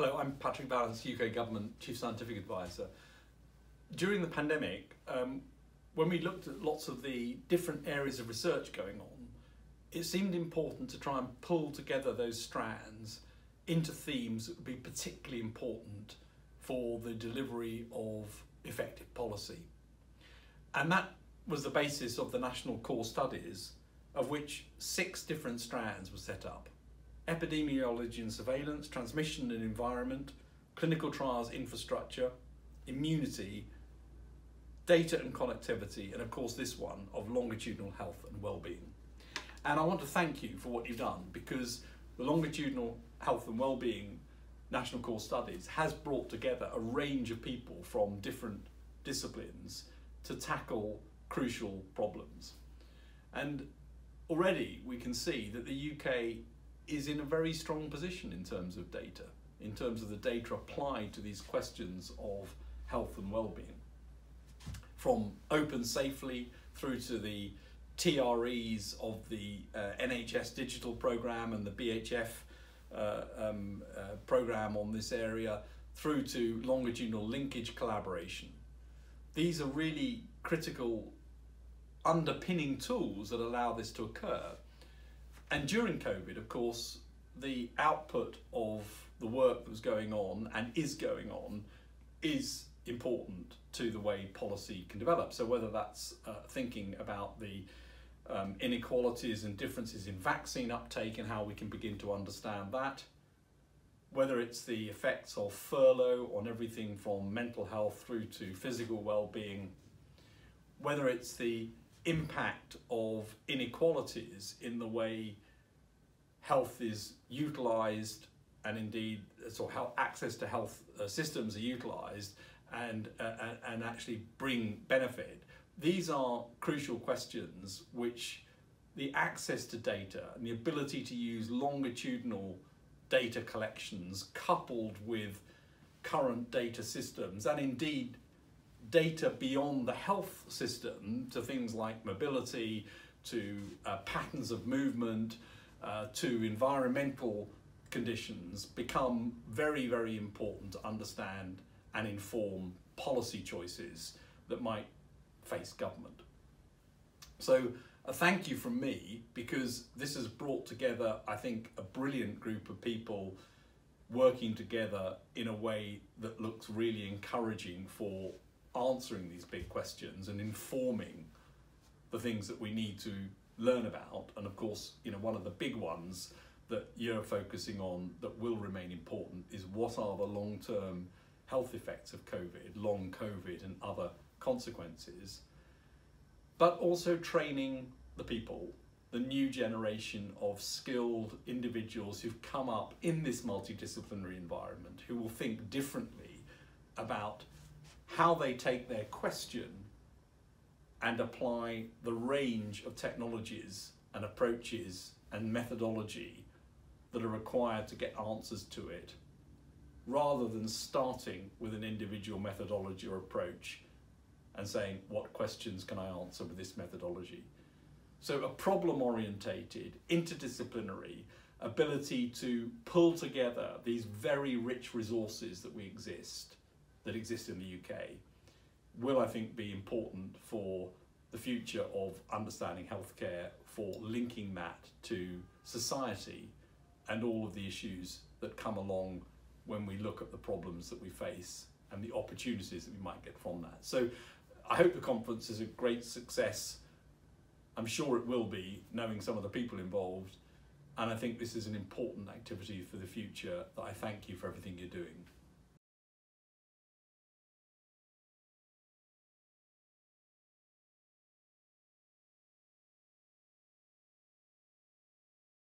Hello, I'm Patrick Vallance, UK Government Chief Scientific Advisor. During the pandemic, um, when we looked at lots of the different areas of research going on, it seemed important to try and pull together those strands into themes that would be particularly important for the delivery of effective policy. And that was the basis of the national core studies, of which six different strands were set up epidemiology and surveillance, transmission and environment, clinical trials infrastructure, immunity, data and connectivity, and of course this one of longitudinal health and well-being. And I want to thank you for what you've done because the longitudinal health and well-being national core studies has brought together a range of people from different disciplines to tackle crucial problems. And already we can see that the UK is in a very strong position in terms of data, in terms of the data applied to these questions of health and well-being. From Open Safely through to the TREs of the uh, NHS digital program and the BHF uh, um, uh, program on this area through to longitudinal linkage collaboration. These are really critical underpinning tools that allow this to occur and during COVID, of course, the output of the work that was going on and is going on is important to the way policy can develop. So whether that's uh, thinking about the um, inequalities and differences in vaccine uptake and how we can begin to understand that, whether it's the effects of furlough on everything from mental health through to physical well-being, whether it's the impact of inequalities in the way health is utilised and indeed so how access to health uh, systems are utilised and, uh, and actually bring benefit. These are crucial questions which the access to data and the ability to use longitudinal data collections coupled with current data systems and indeed data beyond the health system to things like mobility, to uh, patterns of movement, uh, to environmental conditions become very, very important to understand and inform policy choices that might face government. So a thank you from me because this has brought together, I think, a brilliant group of people working together in a way that looks really encouraging for answering these big questions and informing the things that we need to learn about. And of course, you know, one of the big ones that you're focusing on that will remain important is what are the long-term health effects of COVID, long COVID and other consequences, but also training the people, the new generation of skilled individuals who've come up in this multidisciplinary environment who will think differently about how they take their question and apply the range of technologies and approaches and methodology that are required to get answers to it, rather than starting with an individual methodology or approach and saying, what questions can I answer with this methodology? So a problem orientated, interdisciplinary ability to pull together these very rich resources that we exist, that exist in the UK, will, I think, be important for the future of understanding healthcare, for linking that to society and all of the issues that come along when we look at the problems that we face and the opportunities that we might get from that. So I hope the conference is a great success. I'm sure it will be, knowing some of the people involved. And I think this is an important activity for the future that I thank you for everything you're doing.